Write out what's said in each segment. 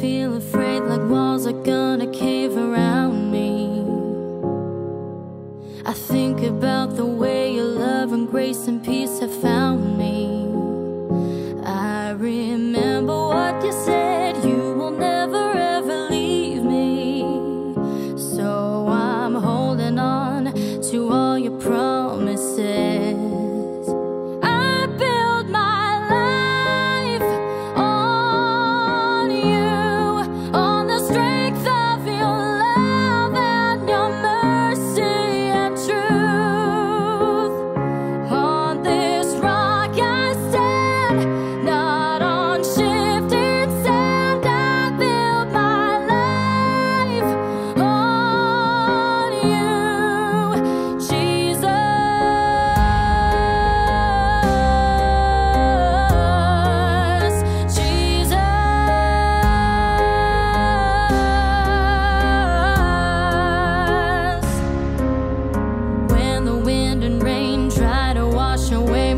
feel afraid like walls are gonna cave around me. I think about the way your love and grace and peace have found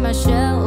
发现